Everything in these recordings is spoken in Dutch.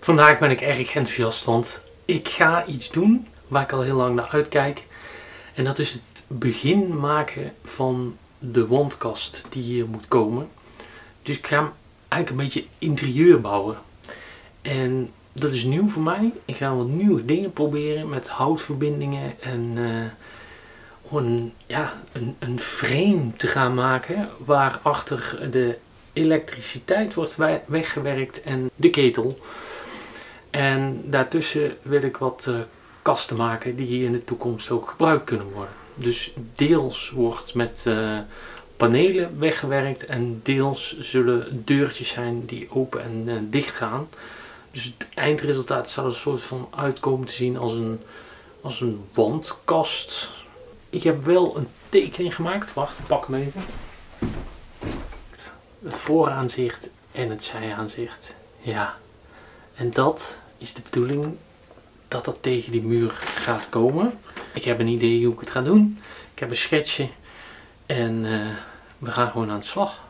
Vandaag ben ik erg enthousiast, want ik ga iets doen waar ik al heel lang naar uitkijk. En dat is het begin maken van de wandkast die hier moet komen. Dus ik ga eigenlijk een beetje interieur bouwen. En dat is nieuw voor mij. Ik ga wat nieuwe dingen proberen met houtverbindingen en uh, ja, een, een frame te gaan maken waarachter de elektriciteit wordt weggewerkt en de ketel. En daartussen wil ik wat uh, kasten maken die in de toekomst ook gebruikt kunnen worden. Dus deels wordt met uh, panelen weggewerkt en deels zullen deurtjes zijn die open en uh, dicht gaan. Dus het eindresultaat zal er een soort van uitkomen te zien als een, als een wandkast. Ik heb wel een tekening gemaakt. Wacht, pak hem even. Het vooraanzicht en het zijaanzicht. Ja. En dat is de bedoeling dat dat tegen die muur gaat komen. Ik heb een idee hoe ik het ga doen. Ik heb een schetsje. En uh, we gaan gewoon aan de slag.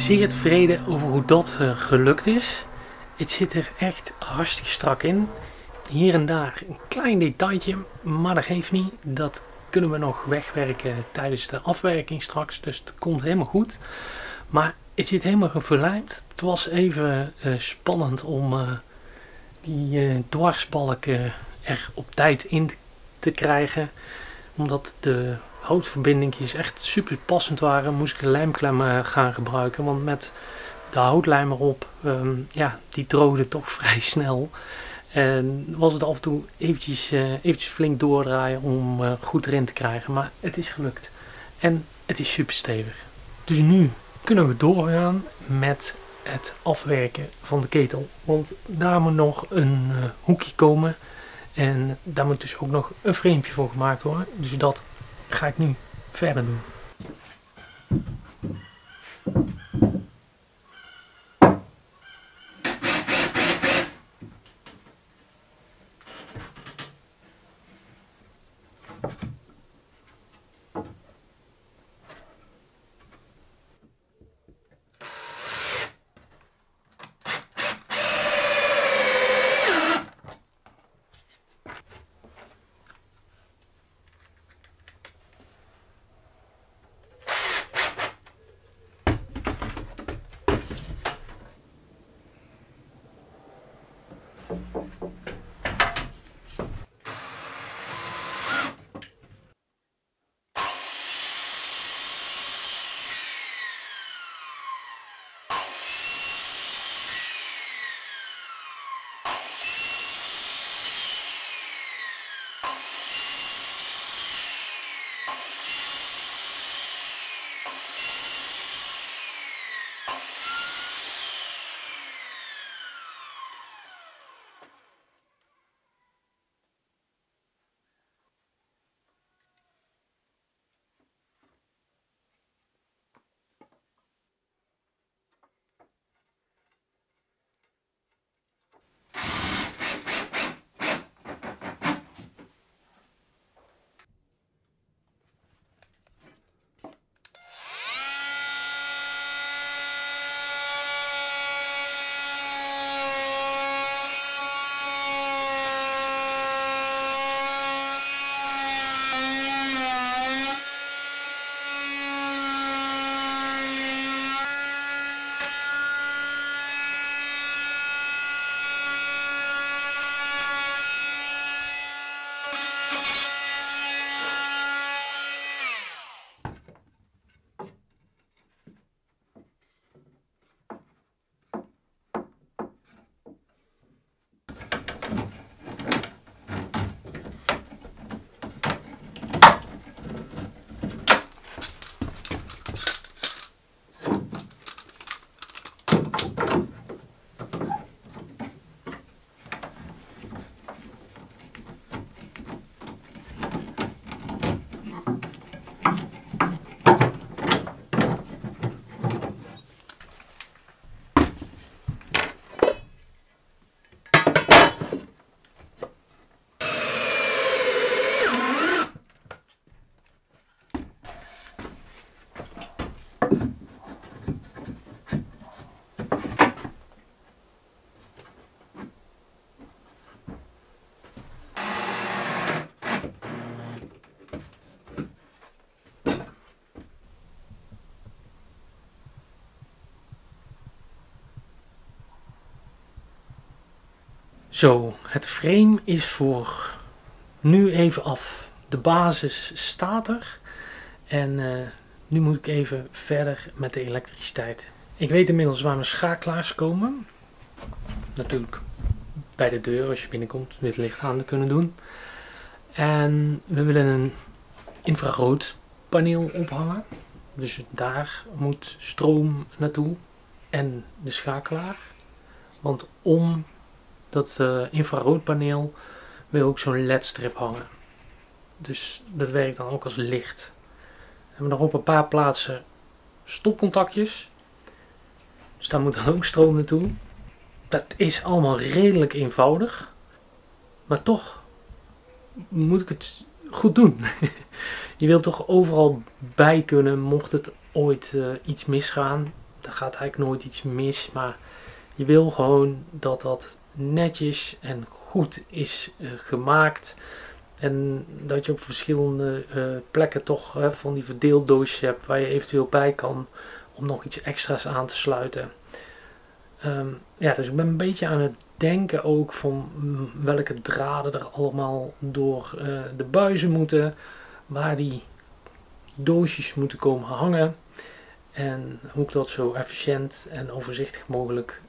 Zeer tevreden over hoe dat uh, gelukt is. Het zit er echt hartstikke strak in. Hier en daar een klein detailtje, maar dat geeft niet. Dat kunnen we nog wegwerken tijdens de afwerking straks. Dus het komt helemaal goed. Maar het zit helemaal verlijmd. Het was even uh, spannend om uh, die dwarsbalken er op tijd in te krijgen. Omdat de houtverbindingjes echt super passend waren, moest ik de lijmklem gaan gebruiken. Want met de houtlijm erop, um, ja, die droogde toch vrij snel. En was het af en toe eventjes, uh, eventjes flink doordraaien om uh, goed erin te krijgen. Maar het is gelukt. En het is super stevig. Dus nu kunnen we doorgaan met het afwerken van de ketel. Want daar moet nog een hoekje komen. En daar moet dus ook nog een framepje voor gemaakt worden. Dus dat ga ik nu verder doen. Zo, het frame is voor nu even af. De basis staat er. En uh, nu moet ik even verder met de elektriciteit. Ik weet inmiddels waar mijn schakelaars komen. Natuurlijk bij de deur als je binnenkomt dit licht aan te kunnen doen. En we willen een infraroodpaneel ophangen. Dus daar moet stroom naartoe en de schakelaar. Want om dat uh, infraroodpaneel wil ook zo'n ledstrip hangen. Dus dat werkt dan ook als licht. We hebben nog op een paar plaatsen stopcontactjes. Dus daar moet dan ook stroom naartoe. Dat is allemaal redelijk eenvoudig. Maar toch moet ik het goed doen. je wilt toch overal bij kunnen mocht het ooit uh, iets misgaan. daar gaat eigenlijk nooit iets mis. Maar je wil gewoon dat dat netjes en goed is uh, gemaakt. En dat je op verschillende uh, plekken toch van die verdeeldoosjes hebt waar je eventueel bij kan om nog iets extra's aan te sluiten. Um, ja, dus ik ben een beetje aan het denken ook van mm, welke draden er allemaal door uh, de buizen moeten, waar die doosjes moeten komen hangen en hoe ik dat zo efficiënt en overzichtig mogelijk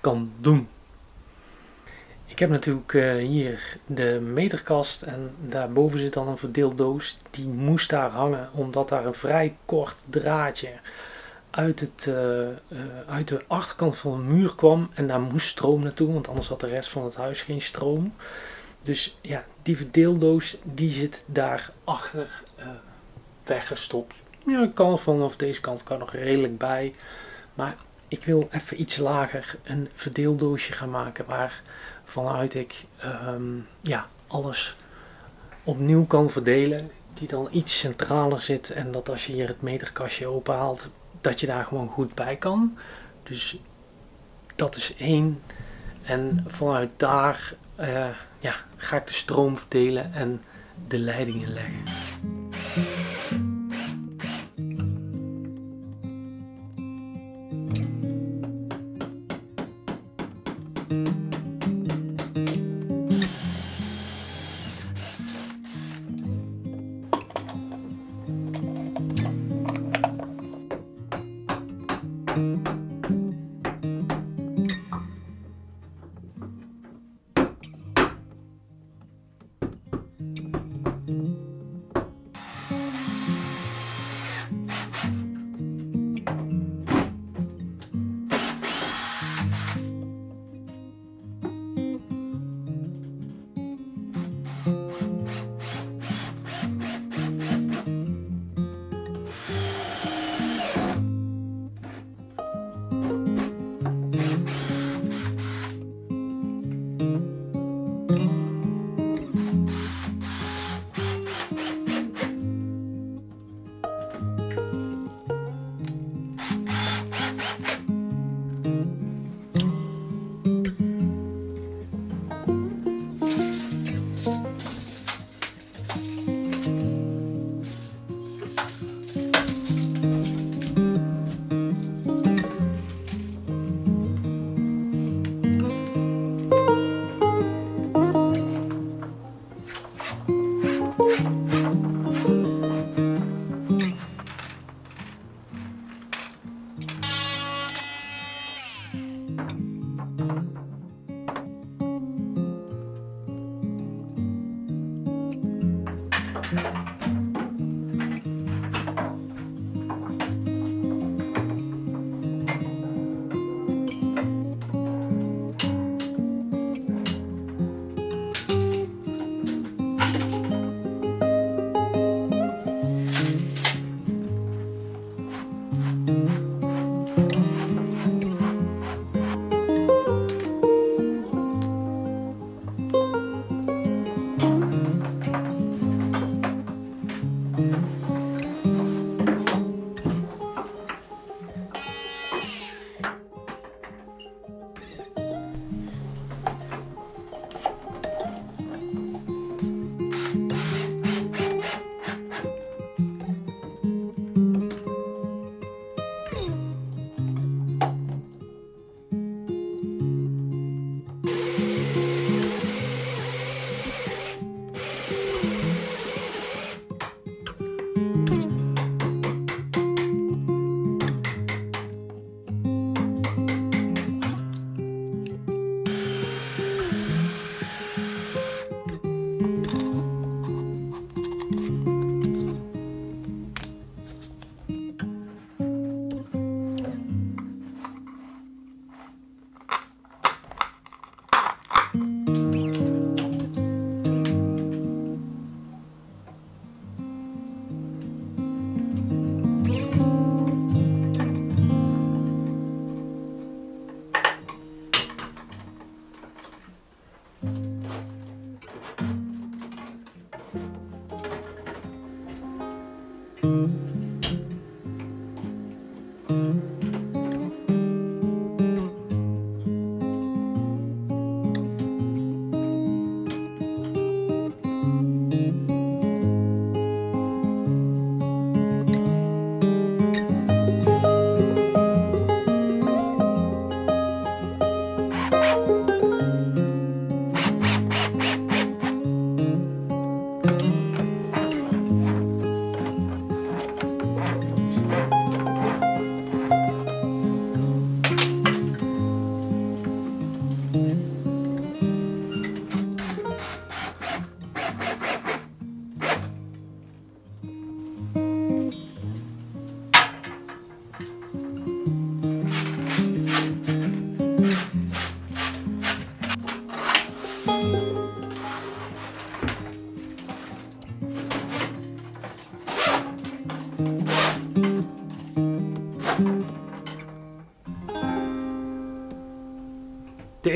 kan doen. Ik heb natuurlijk uh, hier de meterkast en daarboven zit dan een verdeeldoos. Die moest daar hangen omdat daar een vrij kort draadje uit, het, uh, uh, uit de achterkant van de muur kwam. En daar moest stroom naartoe, want anders had de rest van het huis geen stroom. Dus ja, die verdeeldoos die zit daar achter weggestopt. Ja, kan vanaf deze kant kan nog redelijk bij. Maar ik wil even iets lager een verdeeldoosje gaan maken waar vanuit ik um, ja, alles opnieuw kan verdelen. Die dan iets centraler zit en dat als je hier het meterkastje openhaalt, dat je daar gewoon goed bij kan. Dus dat is één. En vanuit daar uh, ja, ga ik de stroom verdelen en de leidingen leggen.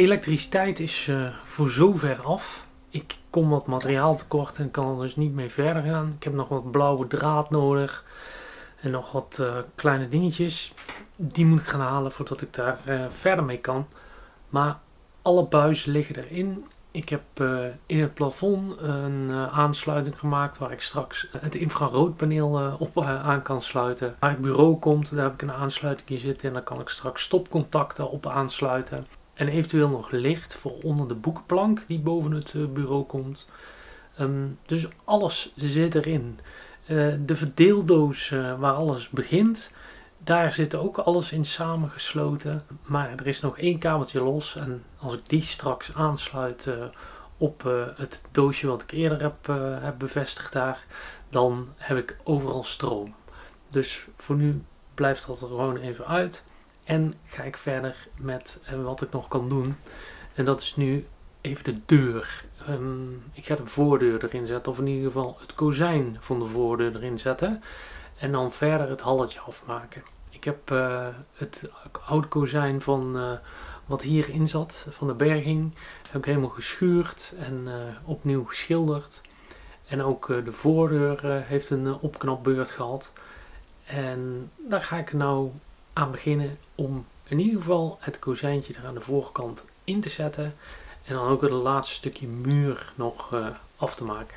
Elektriciteit is uh, voor zover af. Ik kom wat materiaal tekort en kan er dus niet mee verder gaan. Ik heb nog wat blauwe draad nodig. En nog wat uh, kleine dingetjes. Die moet ik gaan halen voordat ik daar uh, verder mee kan. Maar alle buizen liggen erin. Ik heb in het plafond een aansluiting gemaakt waar ik straks het infraroodpaneel op aan kan sluiten. Waar het bureau komt, daar heb ik een aansluiting zitten en dan kan ik straks stopcontacten op aansluiten. En eventueel nog licht voor onder de boekenplank die boven het bureau komt. Um, dus alles zit erin. Uh, de verdeeldoos uh, waar alles begint, daar zit ook alles in samengesloten. Maar er is nog één kabeltje los en als ik die straks aansluit op het doosje wat ik eerder heb, heb bevestigd daar, dan heb ik overal stroom. Dus voor nu blijft dat er gewoon even uit. En ga ik verder met wat ik nog kan doen. En dat is nu even de deur. Um, ik ga de voordeur erin zetten, of in ieder geval het kozijn van de voordeur erin zetten. En dan verder het halletje afmaken. Ik heb uh, het oude kozijn van uh, wat hierin zat, van de berging, heb ik helemaal geschuurd en opnieuw geschilderd. En ook de voordeur heeft een opknapbeurt gehad. En daar ga ik nou aan beginnen om in ieder geval het kozijntje er aan de voorkant in te zetten. En dan ook het laatste stukje muur nog uh, af te maken.